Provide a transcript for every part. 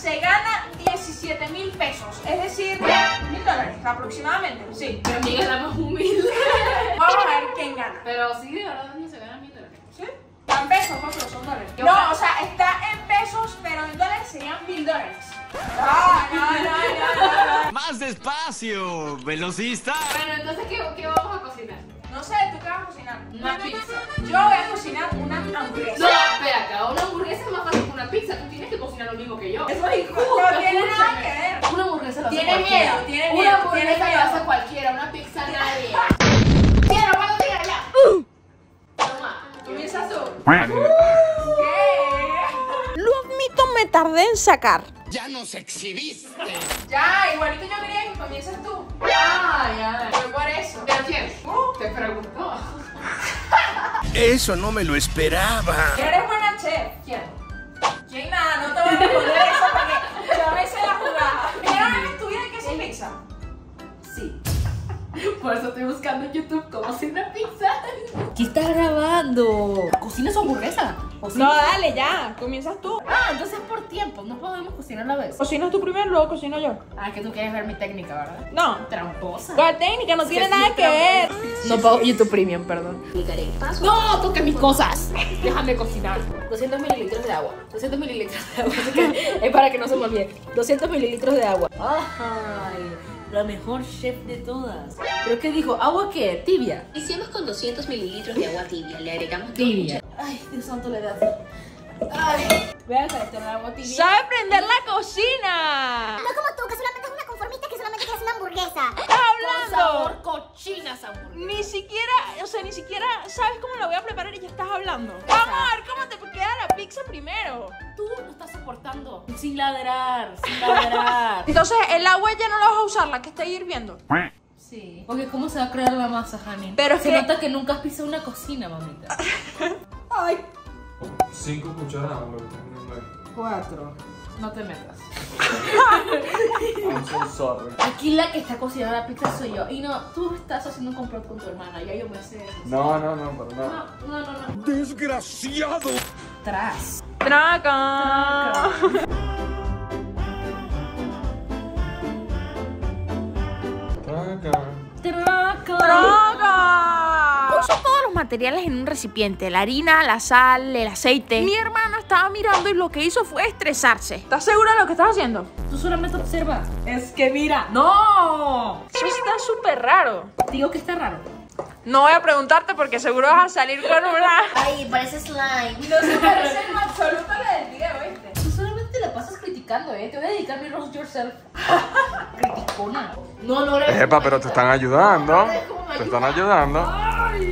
se gana 17 mil pesos, es decir, mil dólares aproximadamente. Sí. Pero mi ganamos un mil. Vamos a ver quién gana. Pero sí, de verdad no se gana mil dólares. ¿Sí? En pesos, no, pero son dólares. No, o sea, está en pesos, pero en dólares serían mil dólares. No, no, no, no, no. Más despacio, velocista. Bueno, entonces, ¿qué, qué vamos a cocinar? No sé, ¿tú qué vas a cocinar? Una pizza. Yo voy a cocinar una hamburguesa. No, espera, acá una hamburguesa es más fácil que una pizza. Tú tienes que cocinar lo mismo que yo. Eso es injusto, no tiene nada que ver. Una hamburguesa lo hace Tiene cualquiera. miedo, tiene Una miedo, hamburguesa tiene lo miedo. hace cualquiera, una pizza nadie. Quiero, cuando tira ya. Toma. Comienzas tú. ¿Qué? Lo admito, me tardé en sacar. Ya nos exhibiste. Ya, igualito yo quería que comiences tú. Ah, ya. Fue por eso. ¿Pero quién? Uh, Te preguntó. Eso no me lo esperaba. eres buena chef. ¿Quién? ¿Quién nada? No te voy a responder eso porque yo me sé la jugada. Primera vez en tu vida que es pizza. Sí. Por eso estoy buscando en YouTube cómo hacer una pizza. ¿Qué estás grabando? ¿Cocina su hamburguesa? No, dale, ya. Comienzas tú. Entonces por tiempo, no podemos cocinar a la vez. Cocinas tú primero, luego cocino yo. Ah, que tú quieres ver mi técnica, ¿verdad? No. Tramposa. ¿Cuál técnica? No tiene sí, nada que ver. No pago YouTube Premium, perdón. No, toque mis cosas. Déjame cocinar. 200 mililitros de agua. 200 mililitros de agua. Es para que no se me olvide. 200 mililitros de agua. Ay, la mejor chef de todas. ¿Pero qué dijo? ¿Agua qué? ¿Tibia? Hicimos con 200 mililitros de agua tibia. Le agregamos dos Tibia. Ay, Dios santo, la edad. Ay. El agua tibia. ¡Sabe prender la cocina! No como tú, que solamente es una conformista que solamente hacer una hamburguesa. ¿Estás Con hablando? sabor cochina esa hamburguesa. Ni siquiera, o sea, ni siquiera sabes cómo la voy a preparar y ya estás hablando. Vamos a ver cómo te queda la pizza primero. Tú no estás soportando. Sin ladrar, sin ladrar. Entonces, el agua ya no la vas a usar, la que está hirviendo. Sí. Porque ¿cómo se va a crear la masa, Hani? Pero es se que- nota que nunca has pisado una cocina, mamita. Ay. Cinco cucharadas, lo que tengo en el- Cuatro. No te metas. I'm so sorry. Aquí la que está cocinando la pizza soy yo. Y no, tú estás haciendo un complot con tu hermana. Ya yo me sé eso. No, no, no, para nada. No, no, no. no. Desgraciado. Tras. Traca. Traca. Materiales en un recipiente, la harina, la sal, el aceite. Mi hermana estaba mirando y lo que hizo fue estresarse. ¿Estás segura de lo que estás haciendo? Tú solamente observa. Es que mira. ¡No! Eso está súper raro. Digo que está raro. No voy a preguntarte porque seguro vas a salir con una... Ay, parece slime. No se parece en absoluto a la del video, ¿viste? Tú solamente te la pasas criticando, ¿eh? Te voy a dedicar mi roast yourself. Criticona. No, no, eres Epa, pero te están ayudando. No, ¿cómo me Te están ayudando.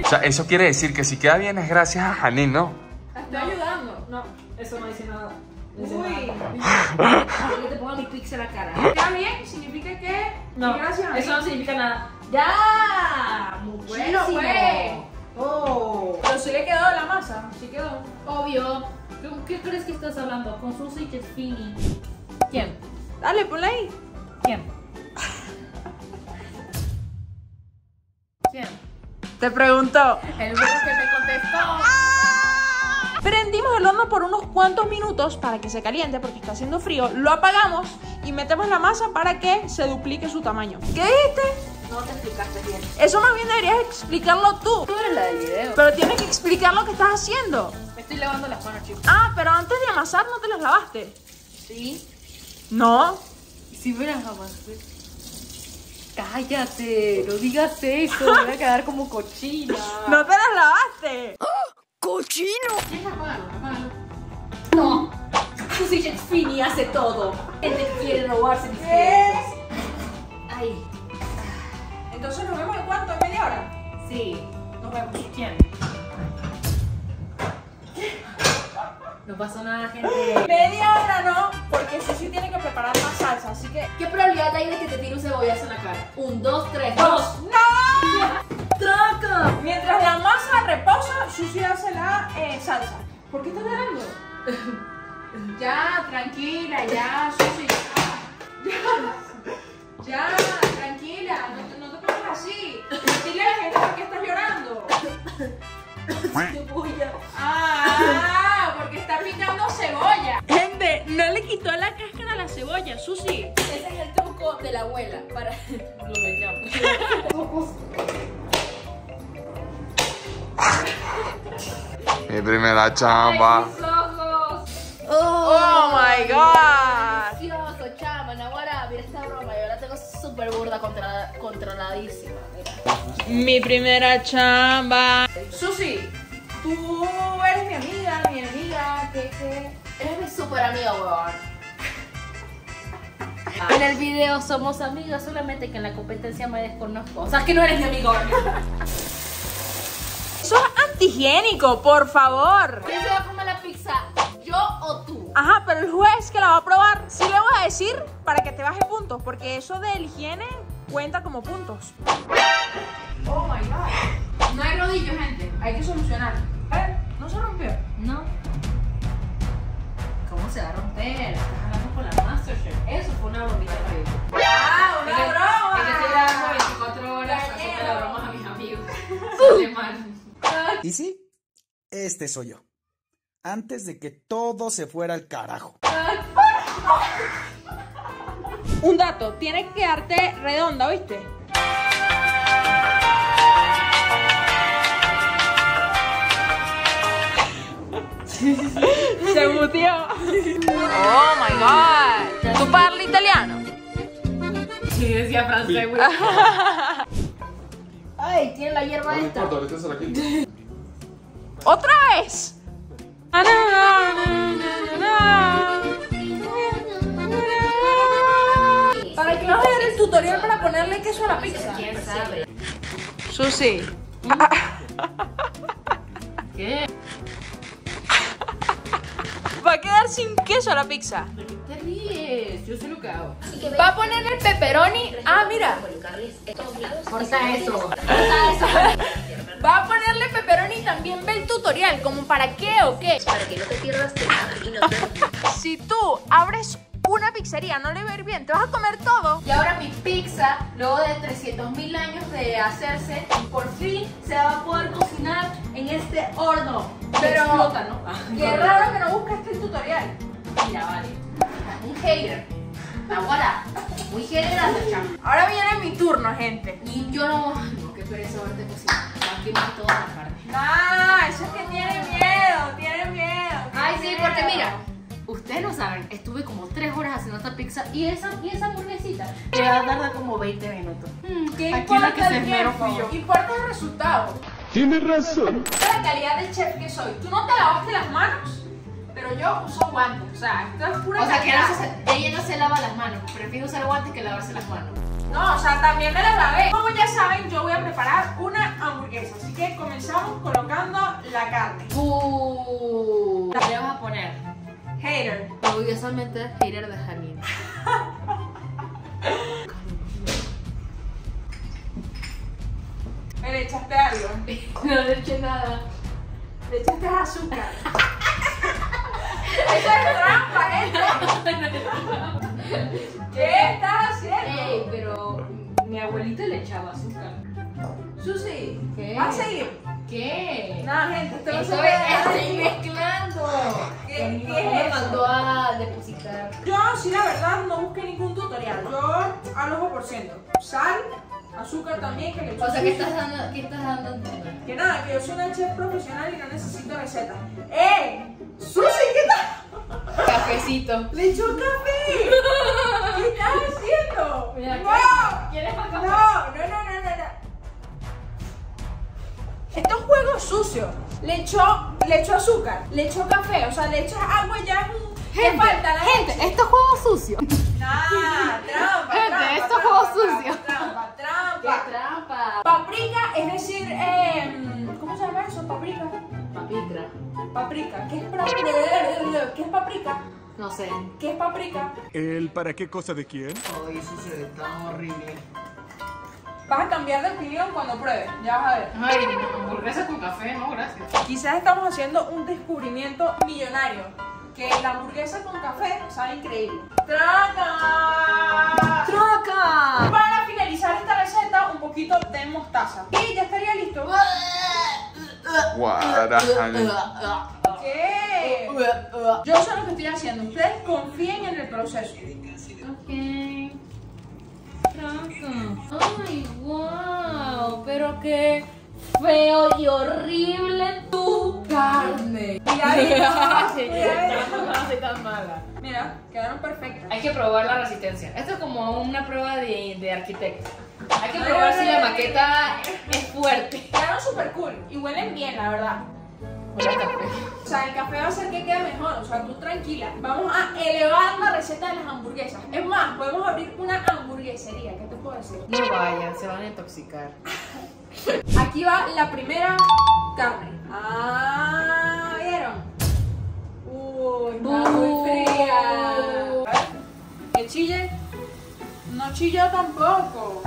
O sea, eso quiere decir que si queda bien es gracias a Janine, ¿no? Está ayudando. No, eso no dice nada. Uy. Yo te pongo mi pizza en la cara. Está bien, significa que. No, gracias a eso no significa nada. ¡Ya! Bueno, Muchísimo. pues. Oh, Pero sí le quedó la masa. Sí quedó. obvio. ¿Con qué crees que estás hablando? Con sausage fini. ¿Quién? Dale, ponla ahí. ¿Quién? ¿Quién? Te pregunto. El güey que me contestó. Prendimos el horno por unos cuantos minutos para que se caliente porque está haciendo frío. Lo apagamos y metemos la masa para que se duplique su tamaño. ¿Qué dijiste? No te explicaste bien. Eso más bien deberías explicarlo tú. Tú eres la del video. Pero tienes que explicar lo que estás haciendo. Me estoy lavando las manos, chicos. Ah, pero antes de amasar no te las lavaste. ¿Sí? No. ¿Y si me las amaste? Cállate, no digas eso, me voy a quedar como cochina. No te las lavaste. No, Sausage Fini hace todo. Gente quiere robarse mis clientes. Ay, Entonces nos vemos en cuánto, en media hora. sí. Nos vemos. ¿Quién? No pasó nada, gente. Media hora no, porque Susi tiene que preparar más salsa, así que. ¿Qué probabilidad hay de que te tire un cebollazo en la cara? Un, dos, tres, dos. ¡No! ¡Traca! Mientras la masa reposa, Susi hace la eh, salsa. ¿Por qué estás llorando? ya, tranquila, ya, Susi, ya. Ya, tranquila, no te, no te pongas así. Dile a la gente por qué estás llorando. Ah, porque está picando cebolla. Gente, no le quitó la cáscara a la cebolla, Susi. Ese es el truco de la abuela para lo vendamos. Mi primera chamba. Mis ojos. Oh my god. Delicioso, chama, Nahuara, mira esta broma, yo la tengo súper burda controladísima, mira. Mi primera chamba. Amiga, weón. En el video somos amigas, solamente que en la competencia me desconozco. O sea, que no eres mi amigo. Eso es antihigiénico, por favor. ¿Quién se va a comer la pizza? ¿Yo o tú? Ajá, pero el juez que la va a probar, sí le voy a decir para que te baje puntos, porque eso de la higiene cuenta como puntos. Oh my god. No hay rodillo, gente. Hay que solucionar. Ver, no se rompió. No. ¿Cómo se va a romper? Estás hablando con la Masterchef. Eso fue una bromita para mí. ¡Ah, Es que- una broma! Es que estoy grabando 24 horas haciendo las bromas a mis amigos. Sale mal. ¿Y sí? Este soy yo. Antes de que todo se fuera al carajo. Un dato, tiene que quedarte redonda, ¿viste? Se mutió. Oh my god. ¿Tú parlas italiano? Sí, decía francés, güey. Ay, tiene la hierba esta. ¿Otra vez? ¿Para qué vas a ver el tutorial para ponerle queso a la pizza? ¿Quién sabe? Susi. ¿Qué? Sin queso a la pizza. ¿De qué te ríes? Yo sé lo que hago. Va a poner el pepperoni. Ah, mira. Corta eso. Va a ponerle pepperoni y también ve el tutorial. ¿Como para qué o qué? Para que no te pierdas de nada y no te Si tú abres pizzería, no le va a ir bien. Te vas a comer todo. Y ahora mi pizza, luego de 300 mil años de hacerse, por fin se va a poder cocinar en este horno. Pero- Explota, ¿no? Qué raro que no buscaste el tutorial. Mira, vale. Un hater. Ahora, muy hater. Ahora viene mi turno, gente. Y yo no. No, qué pereza verte cocinar. Va a quemar toda la carne. Ah, eso es que tiene miedo, tiene miedo. Ay, sí, porque mira. Ustedes no saben, estuve como 3 horas haciendo esta pizza y esa, y esa hamburguesita que va a tardar como 20 minutos. Mm, ¿Qué Aquí importa la que se el esmeró fui yo. Importa el resultado. Tienes razón. la calidad del chef que soy. Tú no te lavaste las manos, pero yo uso guantes. O sea, esto es pura O sea, calidad. ella no se lava las manos. Prefiero usar guantes que lavarse las manos. No, o sea, también me las lavé. Como ya saben, yo voy a preparar una hamburguesa. Así que comenzamos colocando la carne. Uh, ¿Qué le vas a poner? Hater. Orgullosamente hater de Janine. Me le echaste algo. No le eché nada. Le echaste azúcar. Eso es trampa, gente. ¿Qué estás haciendo? Ey, pero mi abuelita le echaba azúcar. Susi, ¿Qué? ¿vas a seguir? ¿Qué? Nada, gente, esto no se Estoy, mezclando. ¿Qué- qué es me mandó a depositar. Yo, sí, la verdad, no busqué ningún tutorial. Yo al ojo por ciento. Sal, azúcar también, que le O sea, ¿qué estás dando? ¿Qué estás dando? Que nada, que yo soy una chef profesional y no necesito recetas. ¡Eh! ¡Susi, qué tal! Cafecito. ¡Le echó café! ¿Qué estás haciendo? Mira, ¡No! ¿Quieres más No, café? no, no, no, no, no. Esto es juego sucio. Le echó, le echó azúcar, le echó café, o sea, le echas agua y ya es un. ¿Qué falta la gente, leche? esto es juego sucio. Nah, trampa, Gente, trampa, esto es trampa, juego trampa, sucio. Trampa, ¡Qué trampa. trampa! Paprika, es decir, eh, ¿cómo se llama eso? Paprika. Papitra. Paprika. ¿Qué es paprika? ¿Qué es paprika? No sé. ¿Qué es paprika? ¿El para qué cosa de quién? Ay, eso se ve tan horrible. Vas a cambiar de opinión cuando pruebes, ya vas a ver. Ay, hamburguesa con café, no, gracias. Quizás estamos haciendo un descubrimiento millonario. Que la hamburguesa con café sabe increíble. ¡Troca! ¡Troca! Para finalizar esta receta, un poquito de mostaza. Y ya estaría listo. ¿Qué? Yo sé lo que estoy haciendo. Ustedes confíen en el proceso. Ok. Ay, wow. Pero qué feo y horrible tu carne. Sí, mira, no soy tan mala. Mira, quedaron perfectas. Hay que probar la resistencia. Esto es como una prueba de, de arquitecto. Hay que probar si la maqueta es fuerte. Quedaron súper cool y huelen bien, la verdad. O sea, el café va a hacer que quede mejor. O sea, tú tranquila. Vamos a elevar la receta de las hamburguesas. Es más, podemos abrir puedo decir? No vayan, se van a intoxicar. Aquí va la primera carne. Ah, ¿vieron? Uy, está muy fría. Que chille. No chilló tampoco.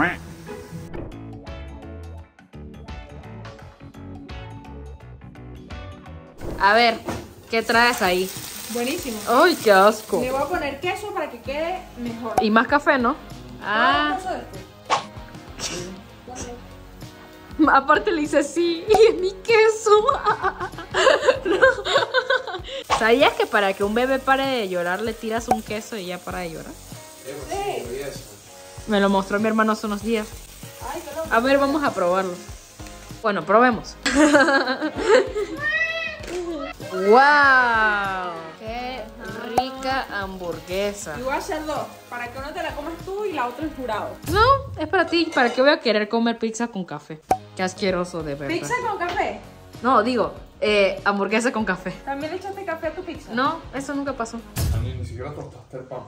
A ver, ¿qué traes ahí? Buenísimo. ¡Ay, qué asco! Le voy a poner queso para que quede mejor. Y más café, ¿no? Ah, aparte le hice sí, y mi queso. No. ¿Sabías que para que un bebé pare de llorar le tiras un queso y ya para de llorar? Sí. Me lo mostró mi hermano hace unos días. A ver, vamos a probarlo. Bueno, probemos. ¡Wow! ¡Qué rica hamburguesa! Y voy a hacer dos, para que una te la comas tú y la otra el jurado. No, es para ti. ¿Para qué voy a querer comer pizza con café? Qué asqueroso de verdad. ¿Pizza con café? No, digo, eh, hamburguesa con café. ¿También le echaste café a tu pizza? No, eso nunca pasó. A mí ni siquiera tostaste el pan.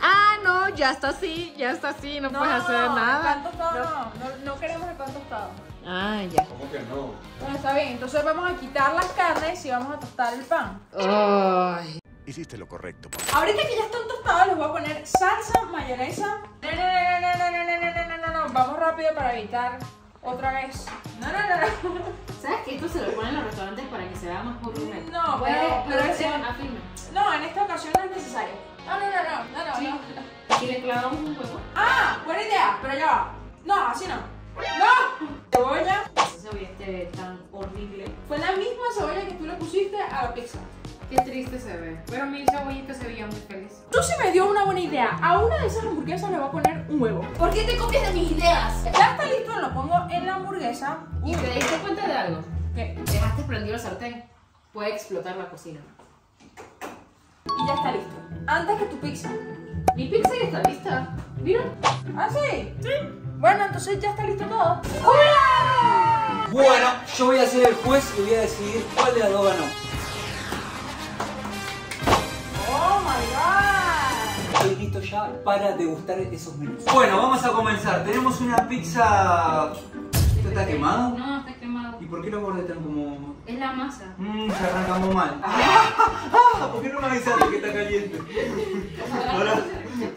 Ah, no, ya está así, ya está así, no, No, puedes hacer el pan nada. tostado no. no. No queremos el pan tostado. Ah, ya. ¿Cómo que no? Bueno, está bien. Entonces vamos a quitar las carnes y vamos a tostar el pan. Ay. Hiciste lo correcto. Papá. Ahorita que ya están tostados, les voy a poner salsa, mayonesa. No, no, no, no, no, no, no, no, no, no. Vamos rápido para evitar otra vez. No, no, no, no. ¿Sabes que esto se lo ponen en los restaurantes para que se vea más gourmet? No, pero, pero es, afirma. No, en esta ocasión no es necesario. No, no, no, no, no, sí. no. ¿Y le clavamos un huevo? Ah, buena idea, pero ya va. No, así no. ¡No! Cebolla. Esa cebolla este tan horrible. Fue la misma cebolla que tú le pusiste a la pizza. Qué triste se ve. Pero mi cebollita se veía muy feliz. Tú sí me dio una buena idea. A una de esas hamburguesas le voy a poner un huevo. ¿Por qué te copias de mis ideas? Ya está listo, lo pongo en la hamburguesa. ¿Y te diste cuenta de algo? ¿Qué? Dejaste prendido el sartén. Puede explotar la cocina. Y ya está listo. Antes que tu pizza. Mi pizza ya está lista. Mira. ¿Ah, sí? Sí. Bueno, entonces ya está listo todo. Bueno, yo voy a ser el juez y voy a decidir cuál de las dos ganó. Listo ya para degustar esos menús. Bueno, vamos a comenzar. Tenemos una pizza... ¿Esto está quemado? No, está quemado. ¿Y por qué los bordes están como...? Es la masa. Mmm, se arrancamos mal. Ah, ¿Por qué no me avisaste que está caliente? Pará,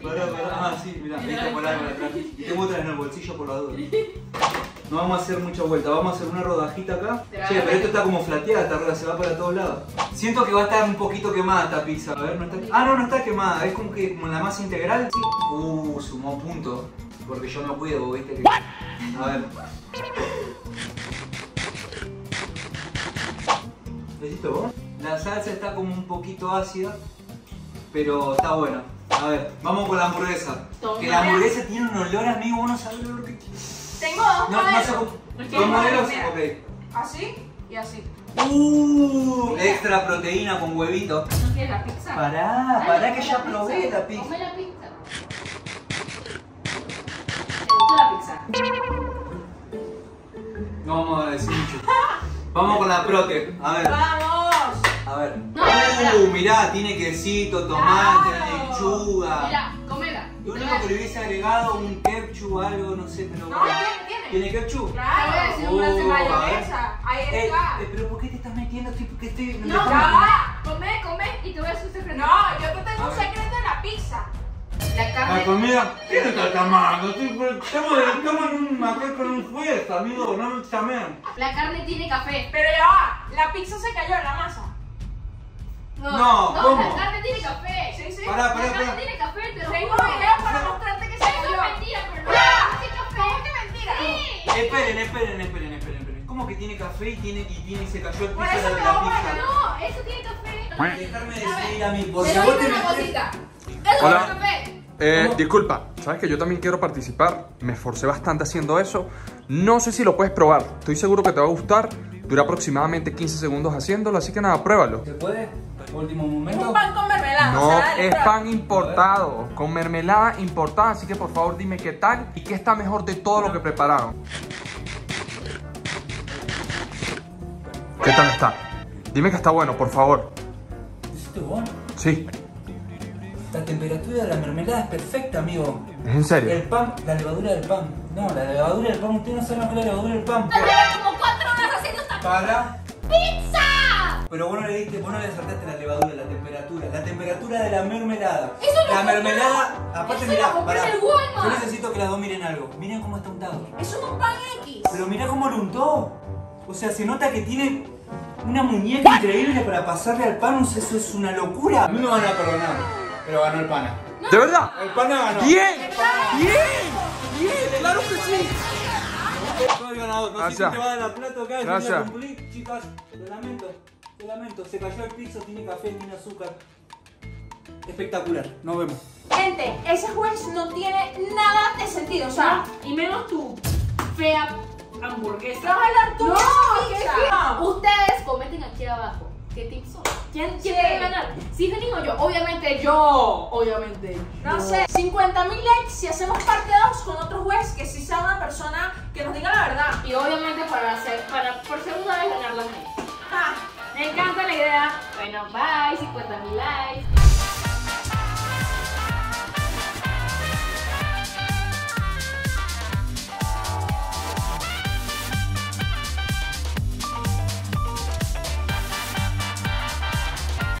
pará, pará. Ah, sí, mirá, ahí está por ahí, por atrás. Y tengo otra en el bolsillo por la duda. No vamos a hacer mucha vuelta, vamos a hacer una rodajita acá. Che, pero esto está como flateada, esta rueda se va para todos lados. Siento que va a estar un poquito quemada esta pizza. A ver, no está. Ah, no, no está quemada, es como que como la masa integral. Sí. Uh, sumó punto. Porque yo no puedo, viste que. A ver. ¿Deciste vos? La salsa está como un poquito ácida, pero está buena. A ver, vamos con la hamburguesa. Toma. Que la hamburguesa tiene un olor amigo, vos no sabés el olor que tiene. Tengo dos No, modelos. ¿Dos modelos? Ok. Así y así. Uh, extra proteína con huevito. ¿No quieres la pizza? Pará, pará que ya probé la pizza. Come la pizza. ¿Te gusta la pizza? No vamos a decir mucho. Vamos con la prote. A ver, ¡Vamos! a ver. No, Uh, mirá, tiene quesito, tomate, lechuga. Mira, comela. Lo único que le hubiese agregado un ketchup, algo, no sé, pero. No, tiene, tiene. ¿Tiene ketchup? Claro. Te voy a decir un gran Uh, secreto. a ver. Mayonesa. Ahí Eh, está. eh, pero ¿por qué te estás metiendo? Estoy, porque estoy. No, estás- ya va. Come, come y te voy a decir un secreto. No, yo te tengo A un ver. secreto en la pizza. La La carne. comida, ¿quién está llamando? Estamos, estamos en un, acá con un juez, amigo, no me llamen. La carne tiene café. Pero ya va. La pizza se cayó en la masa. No, no, ¿cómo? la carne tiene café. Sí, sí. Pará, La pará, carne pará. tiene café, te lo Tengo juro. video para mostrarte que se cayó. es mentira, pero no. ¡Ah! Tiene café. ¿Cómo que mentira? Sí. Esperen, esperen, esperen, esperen, esperen. ¿Cómo que tiene café y tiene y tiene y se cayó el piso eso de la pizza? No, eso tiene café. Dejarme decidir a mí, porque vos te una cosita. Eso Hola. es café. Eh, disculpa, sabes que yo también quiero participar. Me esforcé bastante haciendo eso. No sé si lo puedes probar. Estoy seguro que te va a gustar. Dura aproximadamente 15 segundos haciéndolo, así que nada, pruébalo. ¿Se puede? Último Es momento. un pan con mermelada. o No, sea, dale, es pan importado, con mermelada importada, así que por favor dime qué tal y qué está mejor de todo lo que prepararon. ¿Qué tal está? Dime que está bueno, por favor. ¿Hiciste vos? Sí, La temperatura de la mermelada es perfecta, amigo. es en serio. El pan, la levadura del pan. No, la levadura del pan, usted no sabe lo que es la levadura del pan. Lleva como cuatro horas haciendo esta Para. pizza. Pero vos no le diste, vos no le saltaste la levadura, la temperatura. La temperatura de la mermelada. Eso La compré. mermelada, aparte Eso mirá, pará. en el Walmart. Yo necesito que las dos miren algo. Miren cómo está untado. Eso es un pan X. Pero mirá cómo lo untó. O sea, se nota que tiene una muñeca increíble para pasarle al pan. Eso es una locura. A mí me van a perdonar, pero ganó el pana. ¿De verdad? El pana ganó. ¡Bien! ¡Bien! ¡Bien! ¡Claro que sí! Soy el ganador. No sé si Gracias. te va a dar la plata. Yo Gracias. la cumplí. Chicas, lo lamento. Lo lamento. Se cayó el piso, tiene café, tiene azúcar. Espectacular. Nos vemos. Gente, ese juez no tiene nada de sentido. O sea, Y menos tu fea hamburguesa. ¿qué tú No, de esa que pizza? sí. Ustedes comenten aquí abajo. ¿Qué team son? ¿Quién, quién Sí. debe ganar? O yo. Obviamente yo. Obviamente. No yo. sé, 50 mil likes si hacemos parte 2 con otro juez que sí sea una persona que nos diga la verdad. Y obviamente para hacer, para por segunda vez ganar la Janine. Ah. Me encanta la idea. Bueno, bye. 50 mil likes.